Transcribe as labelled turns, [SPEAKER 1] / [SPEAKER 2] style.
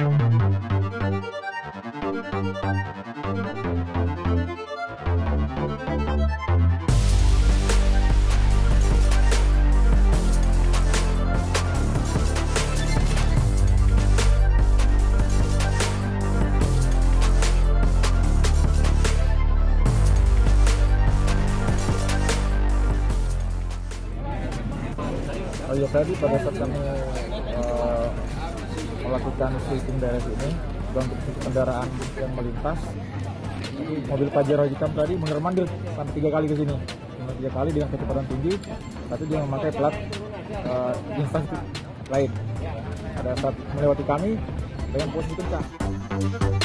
[SPEAKER 1] Oh iya tadi pada saat kami uh, melakukan sweeping daerah dan untuk kendaraan yang melintas. Mobil Pajero Hikam tadi mengermandir sampai tiga kali ke sini. Sampai tiga kali dengan kecepatan tinggi tapi dia memakai plat uh, instansi lain. Pada saat melewati kami dengan posisi kencang